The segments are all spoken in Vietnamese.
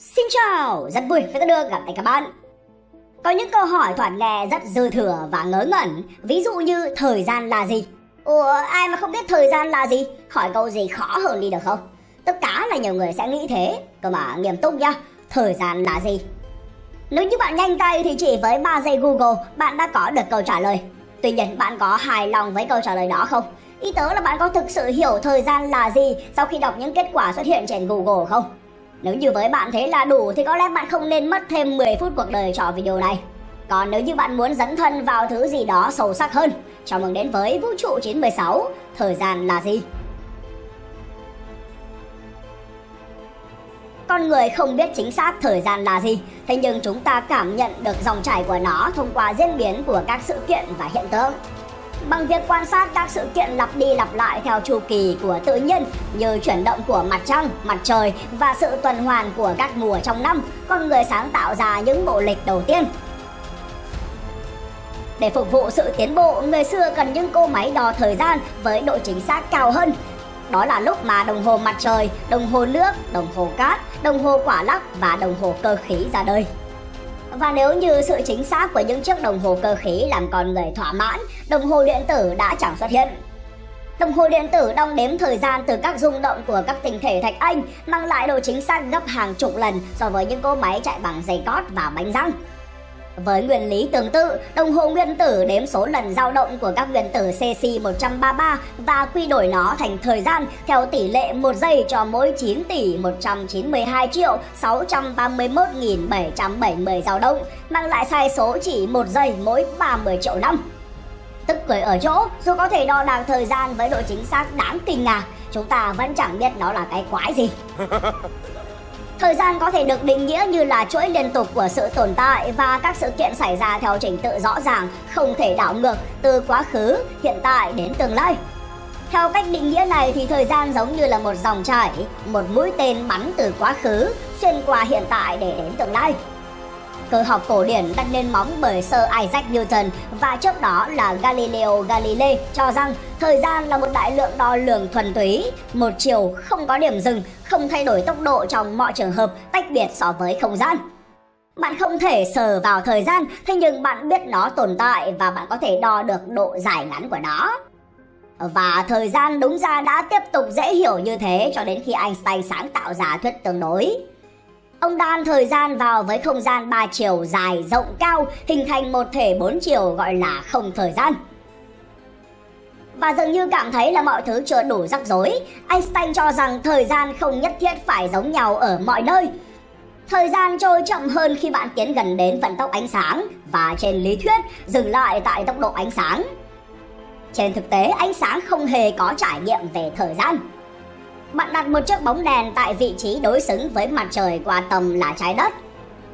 Xin chào, rất vui khi được gặp lại các bạn. Có những câu hỏi thoạt nghe rất dư thừa và ngớ ngẩn, ví dụ như thời gian là gì? Ủa, ai mà không biết thời gian là gì? Hỏi câu gì khó hơn đi được không? Tất cả là nhiều người sẽ nghĩ thế, cơ mà nghiêm túc nhá, thời gian là gì? Nếu như bạn nhanh tay thì chỉ với 3 giây Google bạn đã có được câu trả lời. Tuy nhiên bạn có hài lòng với câu trả lời đó không? Ý tớ là bạn có thực sự hiểu thời gian là gì sau khi đọc những kết quả xuất hiện trên Google không? Nếu như với bạn thế là đủ thì có lẽ bạn không nên mất thêm 10 phút cuộc đời cho video này. Còn nếu như bạn muốn dấn thân vào thứ gì đó sâu sắc hơn, chào mừng đến với Vũ trụ 916, thời gian là gì? Con người không biết chính xác thời gian là gì, thế nhưng chúng ta cảm nhận được dòng chảy của nó thông qua diễn biến của các sự kiện và hiện tượng. Bằng việc quan sát các sự kiện lặp đi lặp lại theo chu kỳ của tự nhiên như chuyển động của mặt trăng, mặt trời và sự tuần hoàn của các mùa trong năm, con người sáng tạo ra những bộ lịch đầu tiên. Để phục vụ sự tiến bộ, người xưa cần những cô máy đo thời gian với độ chính xác cao hơn. Đó là lúc mà đồng hồ mặt trời, đồng hồ nước, đồng hồ cát, đồng hồ quả lắc và đồng hồ cơ khí ra đời. Và nếu như sự chính xác của những chiếc đồng hồ cơ khí làm con người thỏa mãn, đồng hồ điện tử đã chẳng xuất hiện. Đồng hồ điện tử đong đếm thời gian từ các rung động của các tinh thể thạch anh, mang lại độ chính xác gấp hàng chục lần so với những cỗ máy chạy bằng dây cót và bánh răng. Với nguyên lý tương tự, đồng hồ nguyên tử đếm số lần dao động của các nguyên tử Cc133 và quy đổi nó thành thời gian theo tỷ lệ 1 giây cho mỗi 9 tỷ 192 triệu 631.770 dao động, mang lại sai số chỉ 1 giây mỗi 30 triệu năm. Tức cười ở chỗ, dù có thể đo đạc thời gian với độ chính xác đáng kinh ngạc, chúng ta vẫn chẳng biết nó là cái quái gì. Thời gian có thể được định nghĩa như là chuỗi liên tục của sự tồn tại và các sự kiện xảy ra theo trình tự rõ ràng, không thể đảo ngược từ quá khứ, hiện tại đến tương lai. Theo cách định nghĩa này thì thời gian giống như là một dòng chảy, một mũi tên bắn từ quá khứ xuyên qua hiện tại để đến tương lai. Cơ học cổ điển đặt nền móng bởi Sir Isaac Newton và trước đó là Galileo Galilei cho rằng thời gian là một đại lượng đo lường thuần túy, một chiều không có điểm dừng, không thay đổi tốc độ trong mọi trường hợp tách biệt so với không gian. Bạn không thể sờ vào thời gian, thế nhưng bạn biết nó tồn tại và bạn có thể đo được độ dài ngắn của nó. Và thời gian đúng ra đã tiếp tục dễ hiểu như thế cho đến khi Einstein sáng tạo ra thuyết tương đối. Ông đan thời gian vào với không gian ba chiều dài rộng cao hình thành một thể bốn chiều gọi là không thời gian. Và dường như cảm thấy là mọi thứ chưa đủ rắc rối, Einstein cho rằng thời gian không nhất thiết phải giống nhau ở mọi nơi. Thời gian trôi chậm hơn khi bạn tiến gần đến vận tốc ánh sáng và trên lý thuyết dừng lại tại tốc độ ánh sáng. Trên thực tế, ánh sáng không hề có trải nghiệm về thời gian. Bạn đặt một chiếc bóng đèn tại vị trí đối xứng với mặt trời qua tầm là trái đất.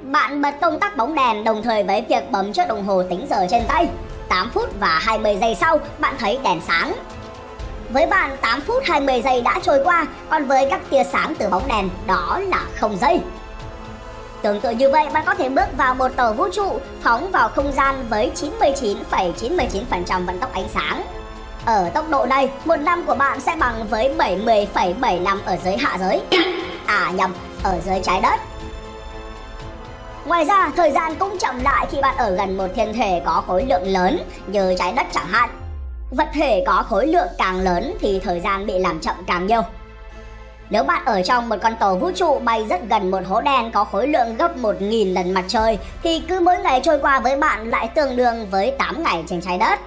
Bạn bật công tắc bóng đèn đồng thời với việc bấm chiếc đồng hồ tính giờ trên tay. 8 phút và 20 giây sau, bạn thấy đèn sáng. Với bạn, 8 phút 20 giây đã trôi qua, còn với các tia sáng từ bóng đèn, đó là không giây. Tương tự như vậy, bạn có thể bước vào một tàu vũ trụ, phóng vào không gian với 99,99% vận tốc ánh sáng. Ở tốc độ này, một năm của bạn sẽ bằng với 70,7 năm ở dưới hạ giới. À nhầm, ở dưới trái đất. Ngoài ra, thời gian cũng chậm lại khi bạn ở gần một thiên thể có khối lượng lớn như trái đất chẳng hạn. Vật thể có khối lượng càng lớn thì thời gian bị làm chậm càng nhiều. Nếu bạn ở trong một con tàu vũ trụ bay rất gần một hố đen có khối lượng gấp 1.000 lần mặt trời thì cứ mỗi ngày trôi qua với bạn lại tương đương với 8 ngày trên trái đất.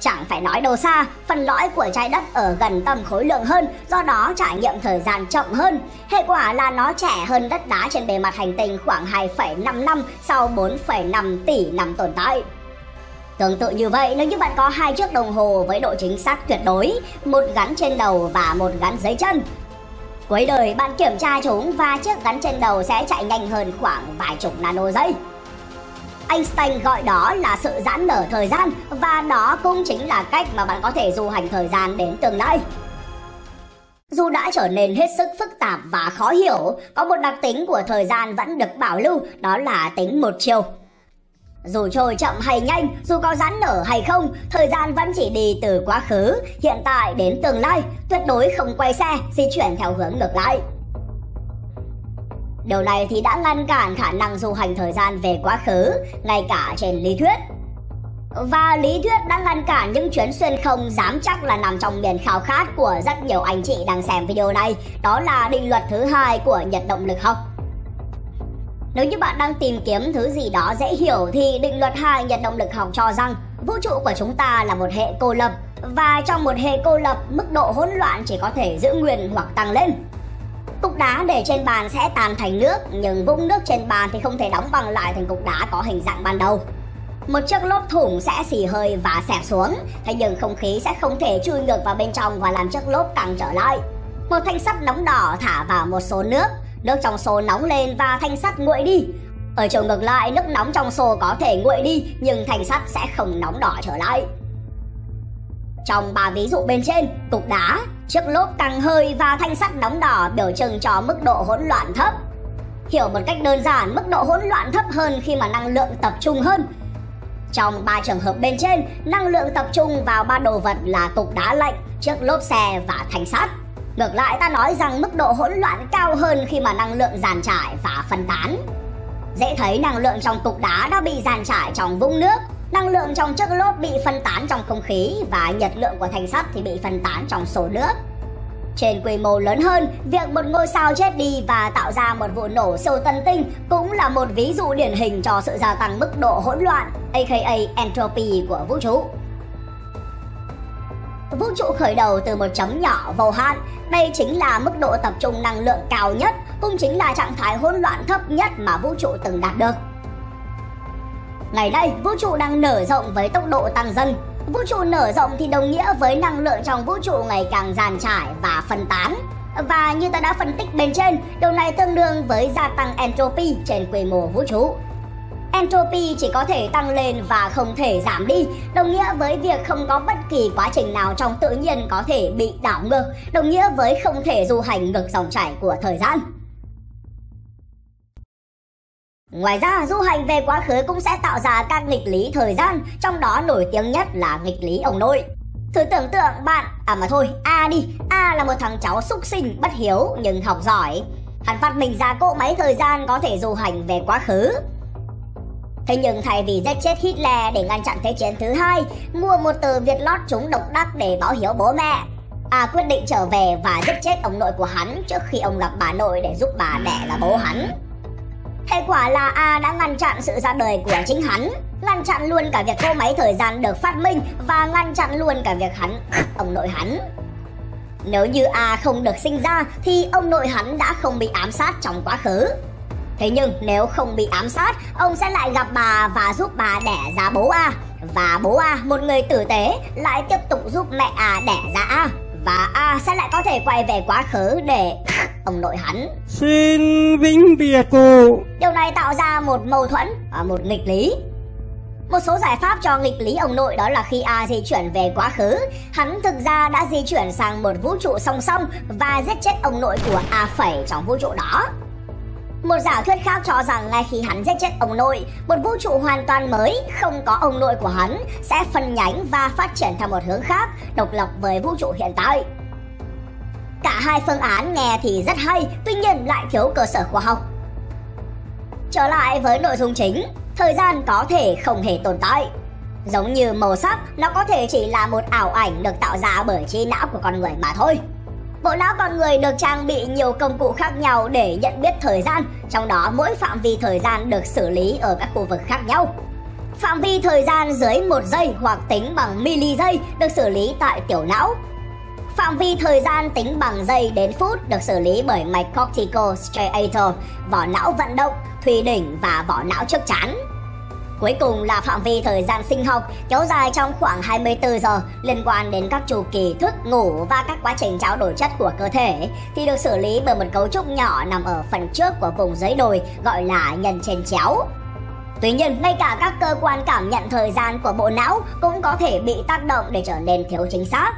Chẳng phải nói đâu xa, phần lõi của trái đất ở gần tầm khối lượng hơn, do đó trải nghiệm thời gian chậm hơn. Hệ quả là nó trẻ hơn đất đá trên bề mặt hành tinh khoảng 2,5 năm sau 4,5 tỷ năm tồn tại. Tương tự như vậy, nếu như bạn có hai chiếc đồng hồ với độ chính xác tuyệt đối, một gắn trên đầu và một gắn dưới chân, Cuối đời bạn kiểm tra chúng và chiếc gắn trên đầu sẽ chạy nhanh hơn khoảng vài chục nano giây. Einstein gọi đó là sự giãn nở thời gian và đó cũng chính là cách mà bạn có thể du hành thời gian đến tương lai. Dù đã trở nên hết sức phức tạp và khó hiểu, có một đặc tính của thời gian vẫn được bảo lưu, đó là tính một chiều. Dù trôi chậm hay nhanh, dù có giãn nở hay không, thời gian vẫn chỉ đi từ quá khứ, hiện tại đến tương lai, tuyệt đối không quay xe, di chuyển theo hướng ngược lại. Điều này thì đã ngăn cản khả năng du hành thời gian về quá khứ, ngay cả trên lý thuyết. Và lý thuyết đã ngăn cản những chuyến xuyên không dám chắc là nằm trong miền khao khát của rất nhiều anh chị đang xem video này, đó là định luật thứ hai của nhiệt động lực học. Nếu như bạn đang tìm kiếm thứ gì đó dễ hiểu thì định luật hai nhiệt động lực học cho rằng vũ trụ của chúng ta là một hệ cô lập và trong một hệ cô lập mức độ hỗn loạn chỉ có thể giữ nguyên hoặc tăng lên. Cục đá để trên bàn sẽ tan thành nước nhưng vũng nước trên bàn thì không thể đóng bằng lại thành cục đá có hình dạng ban đầu. Một chiếc lốp thủng sẽ xì hơi và xẹp xuống, thế nhưng không khí sẽ không thể chui ngược vào bên trong và làm chiếc lốp căng trở lại. Một thanh sắt nóng đỏ thả vào một số nước, nước trong xô nóng lên và thanh sắt nguội đi. Ở chiều ngược lại, nước nóng trong xô có thể nguội đi nhưng thanh sắt sẽ không nóng đỏ trở lại. Trong ba ví dụ bên trên, cục đá, chiếc lốp tăng hơi và thanh sắt đóng đỏ biểu trưng cho mức độ hỗn loạn thấp. Hiểu một cách đơn giản, mức độ hỗn loạn thấp hơn khi mà năng lượng tập trung hơn. Trong ba trường hợp bên trên, năng lượng tập trung vào ba đồ vật là cục đá lạnh, chiếc lốp xe và thanh sắt. Ngược lại ta nói rằng mức độ hỗn loạn cao hơn khi mà năng lượng giàn trải và phân tán. Dễ thấy năng lượng trong cục đá đã bị giàn trải trong vũng nước, năng lượng trong chiếc lốp bị phân tán trong không khí và nhiệt lượng của thanh sắt thì bị phân tán trong số nước. Trên quy mô lớn hơn, việc một ngôi sao chết đi và tạo ra một vụ nổ siêu tân tinh cũng là một ví dụ điển hình cho sự gia tăng mức độ hỗn loạn, aka entropy của vũ trụ. Vũ trụ khởi đầu từ một chấm nhỏ vô hạn, đây chính là mức độ tập trung năng lượng cao nhất, cũng chính là trạng thái hỗn loạn thấp nhất mà vũ trụ từng đạt được. Ngày nay, vũ trụ đang nở rộng với tốc độ tăng dần. Vũ trụ nở rộng thì đồng nghĩa với năng lượng trong vũ trụ ngày càng giàn trải và phân tán. Và như ta đã phân tích bên trên, điều này tương đương với gia tăng entropy trên quy mô vũ trụ. Entropy chỉ có thể tăng lên và không thể giảm đi, đồng nghĩa với việc không có bất kỳ quá trình nào trong tự nhiên có thể bị đảo ngược, đồng nghĩa với không thể du hành ngược dòng chảy của thời gian. Ngoài ra, du hành về quá khứ cũng sẽ tạo ra các nghịch lý thời gian, trong đó nổi tiếng nhất là nghịch lý ông nội. Thử tưởng tượng bạn, à mà thôi, A đi, A là một thằng cháu súc sinh bất hiếu nhưng học giỏi. Hắn phát minh ra cỗ máy thời gian có thể du hành về quá khứ. Thế nhưng thay vì giết chết Hitler để ngăn chặn Thế chiến thứ hai, mua một tờ Việt lót chúng độc đắc để báo hiếu bố mẹ, A quyết định trở về và giết chết ông nội của hắn trước khi ông gặp bà nội để giúp bà đẻ là bố hắn. Hệ quả là A đã ngăn chặn sự ra đời của chính hắn, ngăn chặn luôn cả việc cỗ máy thời gian được phát minh và ngăn chặn luôn cả việc hắn ông nội hắn. Nếu như A không được sinh ra thì ông nội hắn đã không bị ám sát trong quá khứ. Thế nhưng nếu không bị ám sát, ông sẽ lại gặp bà và giúp bà đẻ ra bố A. Và bố A, một người tử tế, lại tiếp tục giúp mẹ A đẻ ra A. Và A sẽ lại có thể quay về quá khứ để ông nội hắn. Xin vĩnh biệt cụ. Điều này tạo ra một mâu thuẫn, và một nghịch lý. Một số giải pháp cho nghịch lý ông nội đó là khi A di chuyển về quá khứ, hắn thực ra đã di chuyển sang một vũ trụ song song và giết chết ông nội của A phẩy trong vũ trụ đó. Một giả thuyết khác cho rằng ngay khi hắn giết chết ông nội, một vũ trụ hoàn toàn mới, không có ông nội của hắn, sẽ phân nhánh và phát triển theo một hướng khác, độc lập với vũ trụ hiện tại. Cả hai phương án nghe thì rất hay, tuy nhiên lại thiếu cơ sở khoa học. Trở lại với nội dung chính, thời gian có thể không hề tồn tại. Giống như màu sắc, nó có thể chỉ là một ảo ảnh được tạo ra bởi trí não của con người mà thôi. Bộ não con người được trang bị nhiều công cụ khác nhau để nhận biết thời gian, trong đó mỗi phạm vi thời gian được xử lý ở các khu vực khác nhau. Phạm vi thời gian dưới 1 giây hoặc tính bằng mili giây được xử lý tại tiểu não. Phạm vi thời gian tính bằng giây đến phút được xử lý bởi mạch cortical striatum, vỏ não vận động, thùy đỉnh và vỏ não trước chán. Cuối cùng là phạm vi thời gian sinh học kéo dài trong khoảng 24 giờ liên quan đến các chu kỳ thức, ngủ và các quá trình trao đổi chất của cơ thể thì được xử lý bởi một cấu trúc nhỏ nằm ở phần trước của vùng dưới đồi gọi là nhân trên chéo. Tuy nhiên, ngay cả các cơ quan cảm nhận thời gian của bộ não cũng có thể bị tác động để trở nên thiếu chính xác.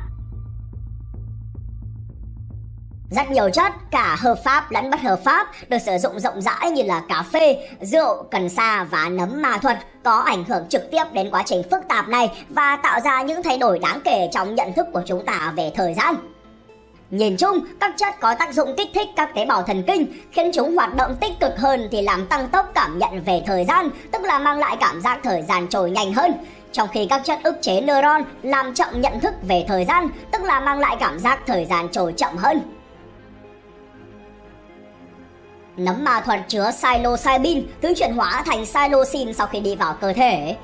Rất nhiều chất, cả hợp pháp lẫn bất hợp pháp, được sử dụng rộng rãi như là cà phê, rượu, cần sa và nấm ma thuật có ảnh hưởng trực tiếp đến quá trình phức tạp này và tạo ra những thay đổi đáng kể trong nhận thức của chúng ta về thời gian. Nhìn chung, các chất có tác dụng kích thích các tế bào thần kinh, khiến chúng hoạt động tích cực hơn thì làm tăng tốc cảm nhận về thời gian, tức là mang lại cảm giác thời gian trôi nhanh hơn. Trong khi các chất ức chế neuron làm chậm nhận thức về thời gian, tức là mang lại cảm giác thời gian trôi chậm hơn. Nấm ma thuật chứa psilocybin, thứ chuyển hóa thành psilocin sau khi đi vào cơ thể.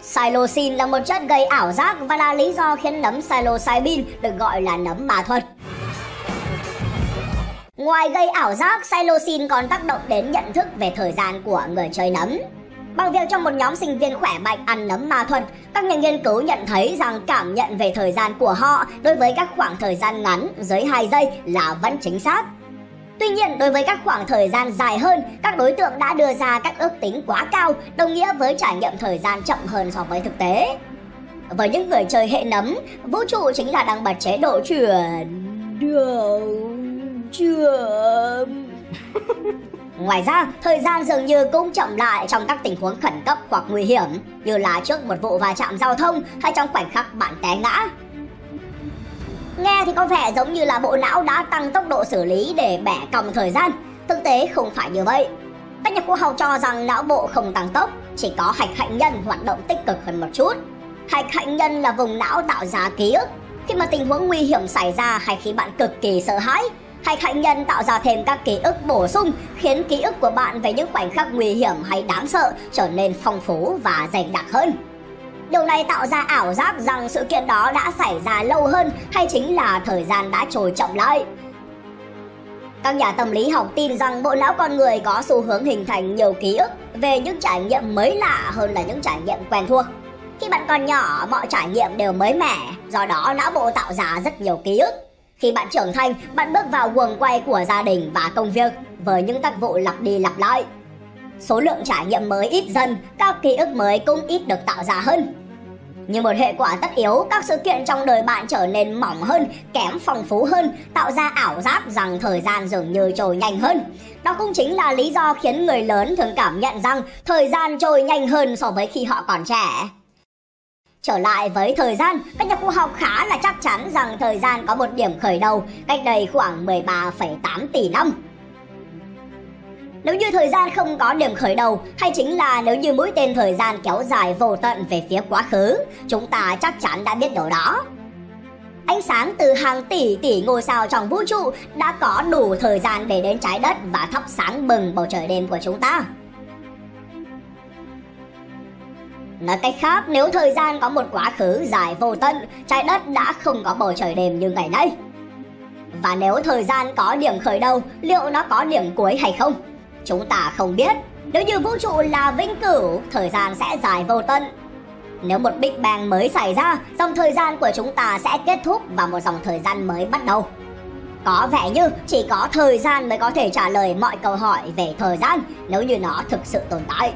Psilocin là một chất gây ảo giác và là lý do khiến nấm psilocybin được gọi là nấm ma thuật. Ngoài gây ảo giác, psilocin còn tác động đến nhận thức về thời gian của người chơi nấm. Bằng việc cho một nhóm sinh viên khỏe mạnh ăn nấm ma thuật, các nhà nghiên cứu nhận thấy rằng cảm nhận về thời gian của họ đối với các khoảng thời gian ngắn dưới 2 giây là vẫn chính xác. Tuy nhiên, đối với các khoảng thời gian dài hơn, các đối tượng đã đưa ra các ước tính quá cao, đồng nghĩa với trải nghiệm thời gian chậm hơn so với thực tế. Với những người chơi hệ nấm, vũ trụ chính là đang bật chế độ chuyển đường chậm. Ngoài ra, thời gian dường như cũng chậm lại trong các tình huống khẩn cấp hoặc nguy hiểm, như là trước một vụ va chạm giao thông hay trong khoảnh khắc bạn té ngã. Nghe thì có vẻ giống như là bộ não đã tăng tốc độ xử lý để bẻ cong thời gian. Thực tế không phải như vậy. Các nhà khoa học cho rằng não bộ không tăng tốc, chỉ có hạch hạnh nhân hoạt động tích cực hơn một chút. Hạch hạnh nhân là vùng não tạo ra ký ức. Khi mà tình huống nguy hiểm xảy ra hay khi bạn cực kỳ sợ hãi, hạch hạnh nhân tạo ra thêm các ký ức bổ sung khiến ký ức của bạn về những khoảnh khắc nguy hiểm hay đáng sợ trở nên phong phú và dày đặc hơn. Điều này tạo ra ảo giác rằng sự kiện đó đã xảy ra lâu hơn hay chính là thời gian đã trôi chậm lại. Các nhà tâm lý học tin rằng bộ não con người có xu hướng hình thành nhiều ký ức về những trải nghiệm mới lạ hơn là những trải nghiệm quen thuộc. Khi bạn còn nhỏ, mọi trải nghiệm đều mới mẻ, do đó não bộ tạo ra rất nhiều ký ức. Khi bạn trưởng thành, bạn bước vào guồng quay của gia đình và công việc với những tác vụ lặp đi lặp lại. Số lượng trải nghiệm mới ít dần, các ký ức mới cũng ít được tạo ra hơn. Như một hệ quả tất yếu, các sự kiện trong đời bạn trở nên mỏng hơn, kém phong phú hơn, tạo ra ảo giác rằng thời gian dường như trôi nhanh hơn. Đó cũng chính là lý do khiến người lớn thường cảm nhận rằng thời gian trôi nhanh hơn so với khi họ còn trẻ. Trở lại với thời gian, các nhà khoa học khá là chắc chắn rằng thời gian có một điểm khởi đầu cách đây khoảng 13,8 tỷ năm. Nếu như thời gian không có điểm khởi đầu, hay chính là nếu như mũi tên thời gian kéo dài vô tận về phía quá khứ, chúng ta chắc chắn đã biết điều đó. Ánh sáng từ hàng tỷ tỷ ngôi sao trong vũ trụ đã có đủ thời gian để đến trái đất và thắp sáng bừng bầu trời đêm của chúng ta. Nói cách khác, nếu thời gian có một quá khứ dài vô tận, trái đất đã không có bầu trời đêm như ngày nay. Và nếu thời gian có điểm khởi đầu, liệu nó có điểm cuối hay không? Chúng ta không biết. Nếu như vũ trụ là vĩnh cửu, thời gian sẽ dài vô tận. Nếu một Big Bang mới xảy ra, dòng thời gian của chúng ta sẽ kết thúc và một dòng thời gian mới bắt đầu. Có vẻ như chỉ có thời gian mới có thể trả lời mọi câu hỏi về thời gian nếu như nó thực sự tồn tại.